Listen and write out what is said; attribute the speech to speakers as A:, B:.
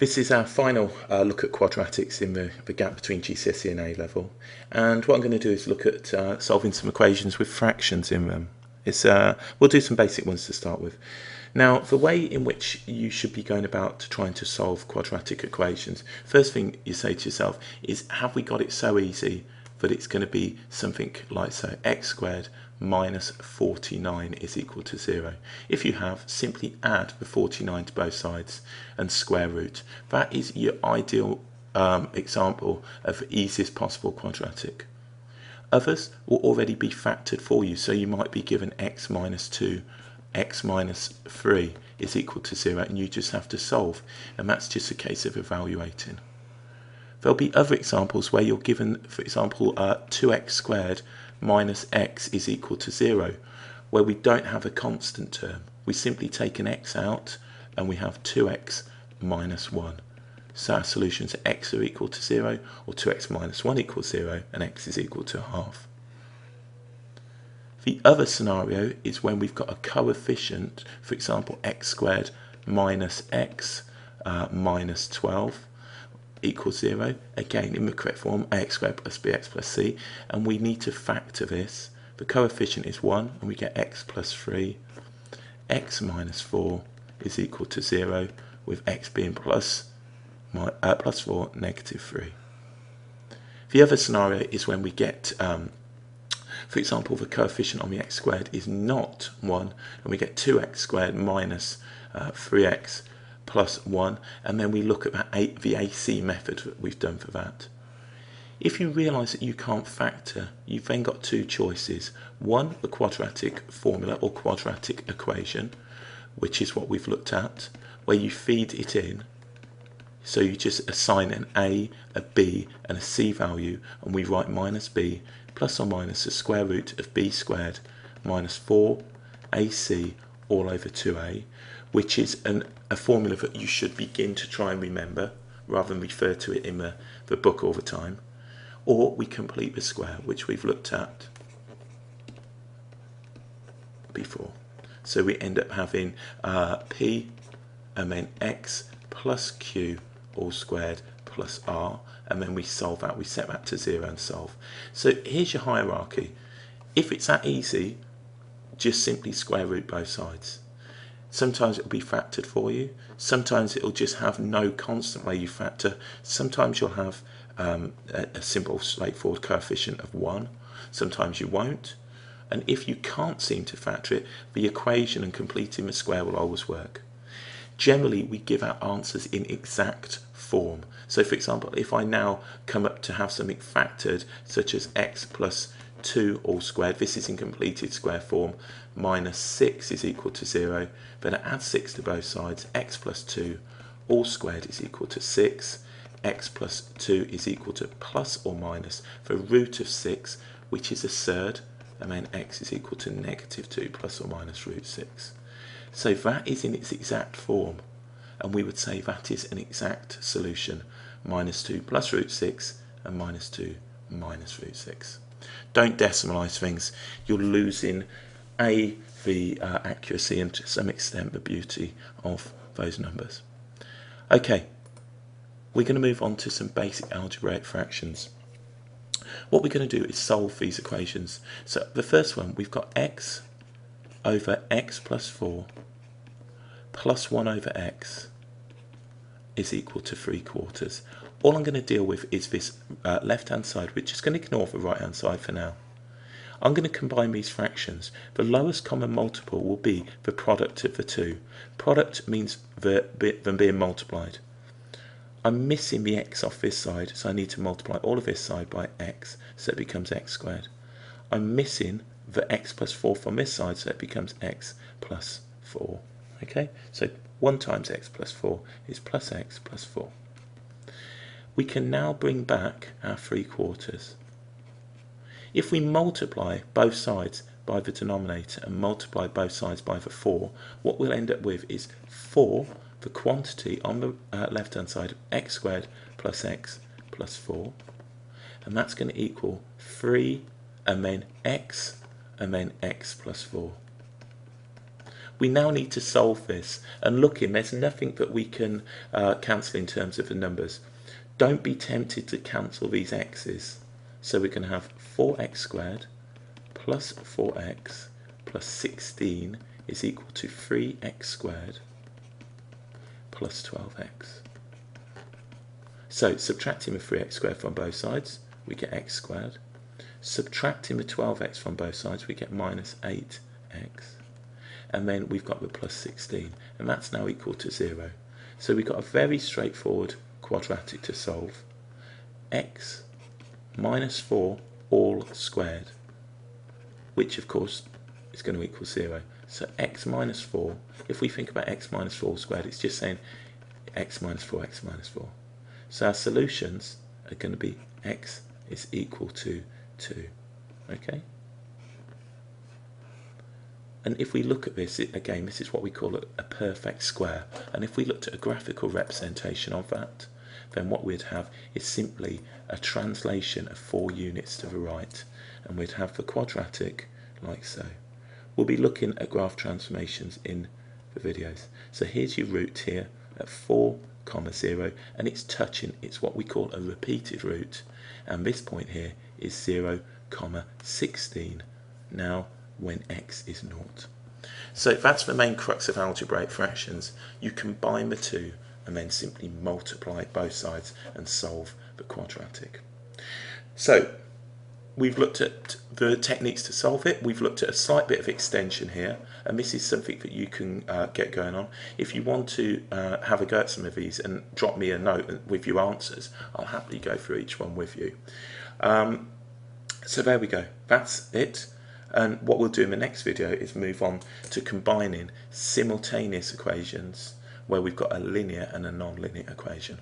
A: This is our final uh, look at quadratics in the, the, gap between GCSE and A level. And what I'm going to do is look at uh, solving some equations with fractions in them. It's, uh, we'll do some basic ones to start with. Now, the way in which you should be going about trying to solve quadratic equations, first thing you say to yourself is, have we got it so easy that it's going to be something like so, x squared minus 49 is equal to 0. If you have, simply add the 49 to both sides and square root. That is your ideal um, example of the easiest possible quadratic. Others will already be factored for you, so you might be given x minus 2, x minus 3 is equal to 0, and you just have to solve, and that's just a case of evaluating. There'll be other examples where you're given, for example, uh, 2x squared minus x is equal to 0, where we don't have a constant term. We simply take an x out and we have 2x minus 1. So our solutions are x are equal to 0 or 2x minus 1 equals 0 and x is equal to half. The other scenario is when we've got a coefficient, for example x squared minus x uh, minus 12 equals 0. Again, in the correct form, ax squared plus bx plus c. And we need to factor this. The coefficient is 1, and we get x plus 3. x minus 4 is equal to 0, with x being plus, uh, plus 4, negative 3. The other scenario is when we get, um, for example, the coefficient on the x squared is not 1, and we get 2x squared minus uh, 3x plus 1 and then we look at that the AC method that we've done for that. If you realise that you can't factor, you've then got two choices. One, the quadratic formula or quadratic equation, which is what we've looked at, where you feed it in. So you just assign an A, a B and a C value and we write minus B plus or minus the square root of B squared minus 4 AC all over 2A, which is an, a formula that you should begin to try and remember rather than refer to it in the, the book all the time. Or we complete the square, which we've looked at before. So we end up having uh, P and then X plus Q all squared plus R and then we solve that, we set that to zero and solve. So here's your hierarchy. If it's that easy, just simply square root both sides. Sometimes it'll be factored for you. Sometimes it'll just have no constant where you factor. Sometimes you'll have um, a, a simple straightforward coefficient of 1. Sometimes you won't. And if you can't seem to factor it, the equation and completing the square will always work. Generally, we give our answers in exact form. So for example, if I now come up to have something factored, such as x plus 2 all squared, this is in completed square form, minus 6 is equal to 0, then I add 6 to both sides, x plus 2 all squared is equal to 6, x plus 2 is equal to plus or minus the root of 6, which is a third, and then x is equal to negative 2 plus or minus root 6. So that is in its exact form, and we would say that is an exact solution, minus 2 plus root 6 and minus 2 minus root 6. Don't decimalize things. You're losing A, the uh, accuracy and to some extent the beauty of those numbers. Okay, we're going to move on to some basic algebraic fractions. What we're going to do is solve these equations. So the first one, we've got x over x plus 4 plus 1 over x is equal to 3 quarters all I'm going to deal with is this uh, left hand side, which is going to ignore the right hand side for now. I'm going to combine these fractions. The lowest common multiple will be the product of the two. Product means the, them being multiplied. I'm missing the x off this side, so I need to multiply all of this side by x, so it becomes x squared. I'm missing the x plus 4 from this side, so it becomes x plus 4. Okay, so 1 times x plus 4 is plus x plus 4 we can now bring back our 3 quarters. If we multiply both sides by the denominator and multiply both sides by the 4, what we'll end up with is 4, the quantity on the uh, left hand side of x squared plus x plus 4. And that's going to equal 3 and then x and then x plus 4. we now need to solve this and look in there's nothing that we can uh, cancel in terms of the numbers don't be tempted to cancel these x's. So we can have 4x squared plus 4x plus 16 is equal to 3x squared plus 12x so subtracting the 3x squared from both sides we get x squared. Subtracting the 12x from both sides we get minus 8x and then we've got the plus 16 and that's now equal to 0 so we've got a very straightforward quadratic to solve x minus 4 all squared which of course is going to equal 0 so x minus 4 if we think about x minus 4 squared it's just saying x minus 4 x minus 4 so our solutions are going to be x is equal to 2 okay? And if we look at this, again, this is what we call a, a, perfect square. And if we looked at a graphical representation of that, then what we'd have is simply a translation of four units to the right. And we'd have the quadratic like so. We'll be looking at graph transformations in the videos. So here's your root here at 4 comma 0 and it's touching, it's what we call a repeated root. And this point here is 0 comma 16. Now when x is naught. So that's the main crux of algebraic fractions. You combine the two and then simply multiply both sides and solve the quadratic. So we've looked at the techniques to solve it. We've looked at a slight bit of extension here, and this is something that you can uh, get going on. If you want to uh, have a go at some of these and drop me a note with your answers, I'll happily go through each one with you. Um, so there we go. That's it. And what we'll do in the next video is move on to combining simultaneous equations where we've got a linear and a non-linear equation.